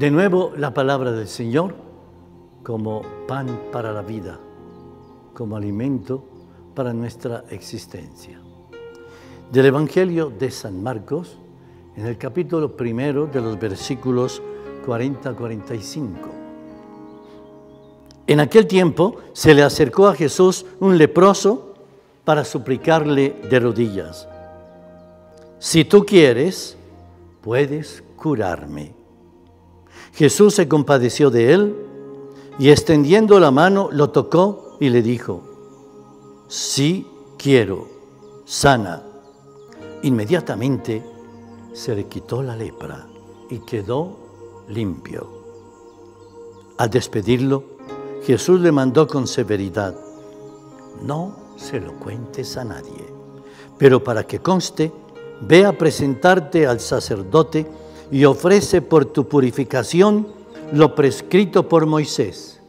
De nuevo la palabra del Señor como pan para la vida, como alimento para nuestra existencia. Del Evangelio de San Marcos, en el capítulo primero de los versículos 40-45. En aquel tiempo se le acercó a Jesús un leproso para suplicarle de rodillas, si tú quieres, puedes curarme. Jesús se compadeció de él y extendiendo la mano lo tocó y le dijo, sí quiero, sana. Inmediatamente se le quitó la lepra y quedó limpio. Al despedirlo, Jesús le mandó con severidad, no se lo cuentes a nadie, pero para que conste, ve a presentarte al sacerdote y ofrece por tu purificación lo prescrito por Moisés.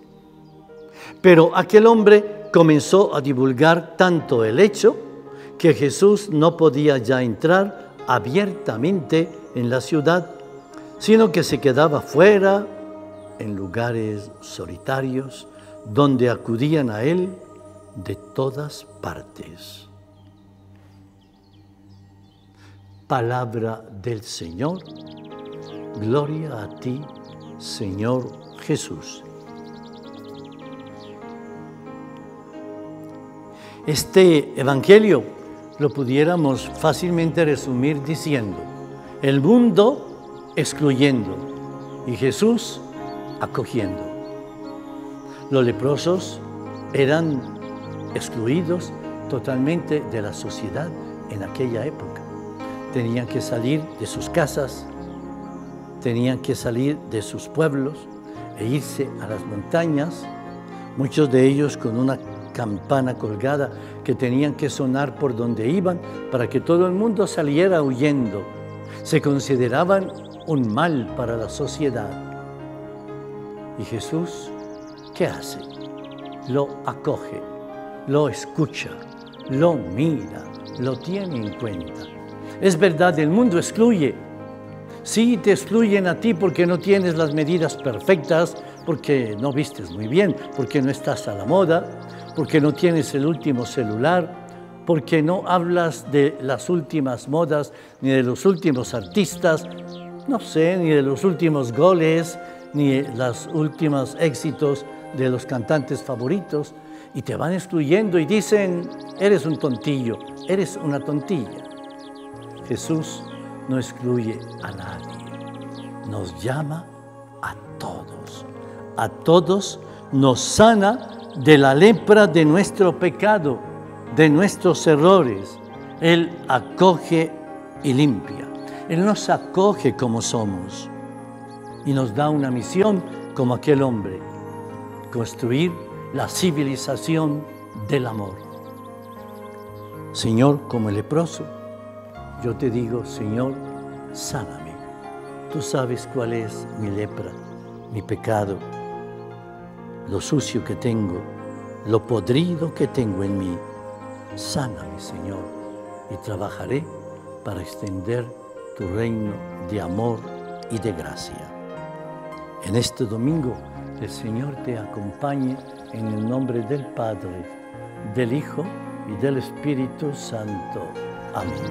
Pero aquel hombre comenzó a divulgar tanto el hecho que Jesús no podía ya entrar abiertamente en la ciudad, sino que se quedaba fuera en lugares solitarios donde acudían a él de todas partes. Palabra del Señor. Gloria a ti, Señor Jesús. Este Evangelio lo pudiéramos fácilmente resumir diciendo, el mundo excluyendo y Jesús acogiendo. Los leprosos eran excluidos totalmente de la sociedad en aquella época. Tenían que salir de sus casas, tenían que salir de sus pueblos e irse a las montañas, muchos de ellos con una campana colgada que tenían que sonar por donde iban para que todo el mundo saliera huyendo. Se consideraban un mal para la sociedad. Y Jesús, ¿qué hace? Lo acoge, lo escucha, lo mira, lo tiene en cuenta. Es verdad, el mundo excluye, Sí te excluyen a ti porque no tienes las medidas perfectas, porque no vistes muy bien, porque no estás a la moda, porque no tienes el último celular, porque no hablas de las últimas modas, ni de los últimos artistas, no sé, ni de los últimos goles, ni los últimos éxitos de los cantantes favoritos, y te van excluyendo y dicen, eres un tontillo, eres una tontilla. Jesús no excluye a nadie, nos llama a todos, a todos nos sana de la lepra de nuestro pecado, de nuestros errores. Él acoge y limpia. Él nos acoge como somos y nos da una misión como aquel hombre, construir la civilización del amor. Señor, como el leproso, yo te digo, Señor, sáname. Tú sabes cuál es mi lepra, mi pecado, lo sucio que tengo, lo podrido que tengo en mí. Sáname, Señor, y trabajaré para extender tu reino de amor y de gracia. En este domingo, el Señor te acompañe en el nombre del Padre, del Hijo y del Espíritu Santo. Amém.